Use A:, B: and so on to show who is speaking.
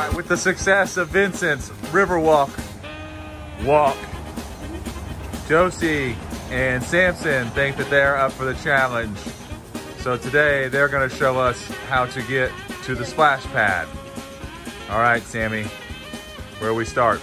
A: right, with the success of Vincennes Riverwalk walk, Josie and Samson think that they're up for the challenge. So today they're gonna show us how to get to the splash pad. All right, Sammy, where we start?